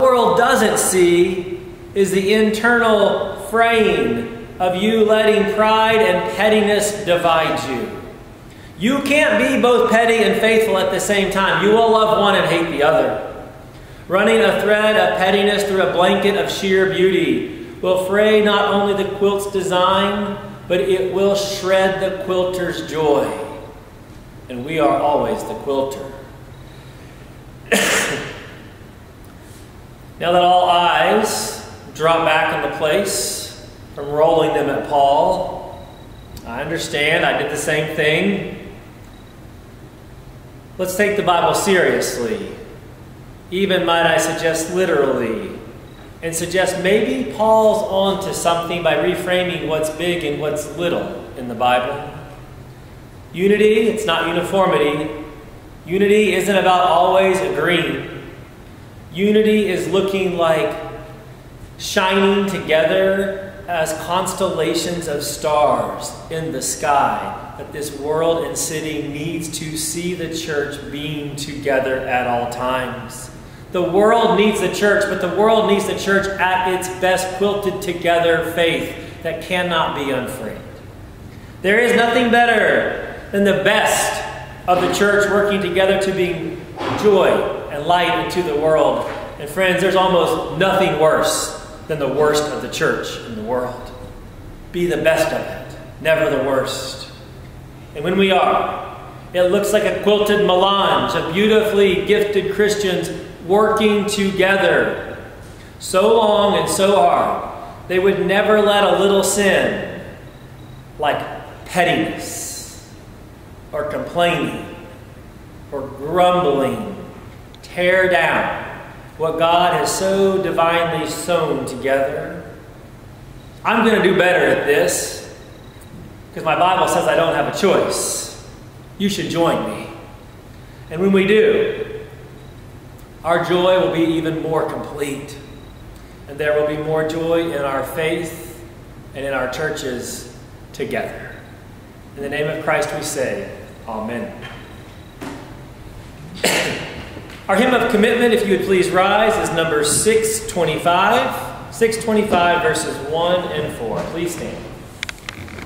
the world doesn't see is the internal fraying of you letting pride and pettiness divide you. You can't be both petty and faithful at the same time. You will love one and hate the other. Running a thread of pettiness through a blanket of sheer beauty will fray not only the quilt's design, but it will shred the quilter's joy. And we are always the quilter. Now that all eyes drop back into place from rolling them at Paul, I understand I did the same thing. Let's take the Bible seriously, even might I suggest literally, and suggest maybe Paul's on to something by reframing what's big and what's little in the Bible. Unity, it's not uniformity. Unity isn't about always agreeing. Unity is looking like shining together as constellations of stars in the sky that this world and city needs to see the church being together at all times. The world needs the church, but the world needs the church at its best quilted together faith that cannot be unframed. There is nothing better than the best of the church working together to bring joy and light into the world. And friends, there's almost nothing worse than the worst of the church in the world. Be the best of it, never the worst. And when we are, it looks like a quilted melange of beautifully gifted Christians working together so long and so hard, they would never let a little sin like pettiness or complaining or grumbling tear down what God has so divinely sewn together. I'm going to do better at this because my Bible says I don't have a choice. You should join me. And when we do, our joy will be even more complete. And there will be more joy in our faith and in our churches together. In the name of Christ we say, Amen. Our hymn of commitment, if you would please rise, is number 625. 625 verses 1 and 4. Please stand.